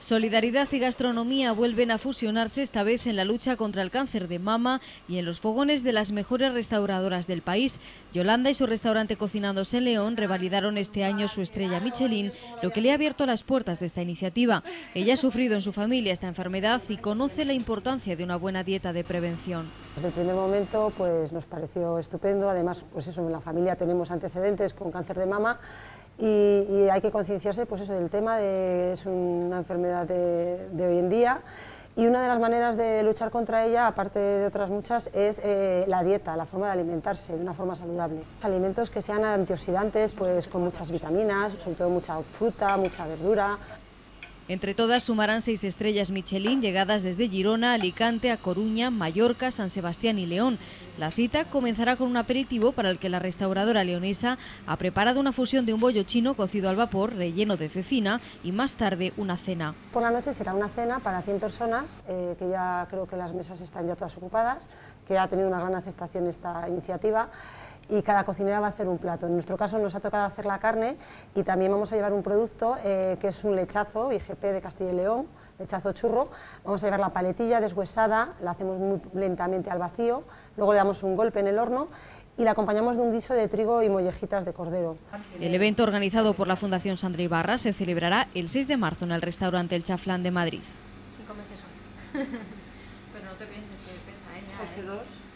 Solidaridad y gastronomía vuelven a fusionarse esta vez en la lucha contra el cáncer de mama y en los fogones de las mejores restauradoras del país. Yolanda y su restaurante Cocinándose en León revalidaron este año su estrella Michelin, lo que le ha abierto las puertas de esta iniciativa. Ella ha sufrido en su familia esta enfermedad y conoce la importancia de una buena dieta de prevención. Desde el primer momento pues, nos pareció estupendo, además pues eso, en la familia tenemos antecedentes con cáncer de mama y, hay que concienciarse pues eso, del tema, de, es una enfermedad de, hoy en día y una de las maneras de luchar contra ella, aparte de otras muchas, es eh, la dieta, la forma de alimentarse de una forma saludable. Alimentos que sean antioxidantes, pues con muchas vitaminas, sobre todo mucha fruta, mucha verdura, entre todas sumarán seis estrellas Michelin llegadas desde Girona, Alicante, A Coruña, Mallorca, San Sebastián y León. La cita comenzará con un aperitivo para el que la restauradora leonesa ha preparado una fusión de un bollo chino cocido al vapor relleno de cecina y más tarde una cena. Por la noche será una cena para 100 personas, eh, que ya creo que las mesas están ya todas ocupadas, que ha tenido una gran aceptación esta iniciativa y cada cocinera va a hacer un plato. En nuestro caso nos ha tocado hacer la carne y también vamos a llevar un producto eh, que es un lechazo IGP de Castilla y León, lechazo churro. Vamos a llevar la paletilla deshuesada, la hacemos muy lentamente al vacío, luego le damos un golpe en el horno y la acompañamos de un guiso de trigo y mollejitas de cordero. El evento organizado por la Fundación Sandra Ibarra se celebrará el 6 de marzo en el restaurante El Chaflán de Madrid. ¿Y comes eso? Pero no te pienses que pesa, ¿eh? dos.